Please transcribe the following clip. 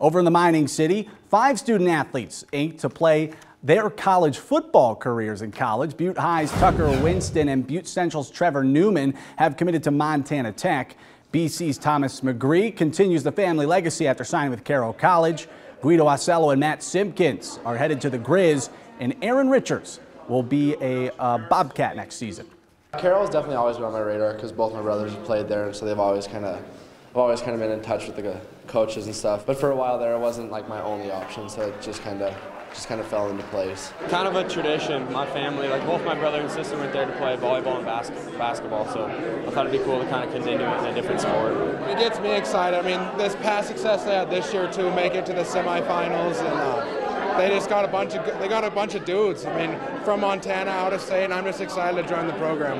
Over in the mining city, five student athletes inked to play their college football careers in college. Butte High's Tucker Winston and Butte Central's Trevor Newman have committed to Montana Tech. BC's Thomas McGree continues the family legacy after signing with Carroll College. Guido Ocello and Matt Simpkins are headed to the Grizz, and Aaron Richards will be a uh, Bobcat next season. Carroll's definitely always been on my radar because both my brothers played there, so they've always kind of, I've always kind of been in touch with the coaches and stuff. But for a while there, it wasn't like my only option, so it just kind of just kind of fell into place. Kind of a tradition. My family, like both my brother and sister, went there to play volleyball and bas basketball, so I thought it'd be cool to kind of continue it in a different sport. It gets me excited. I mean, this past success they had this year to make it to the semifinals, and uh, they just got a bunch of they got a bunch of dudes. I mean, from Montana, out of state, and I'm just excited to join the program.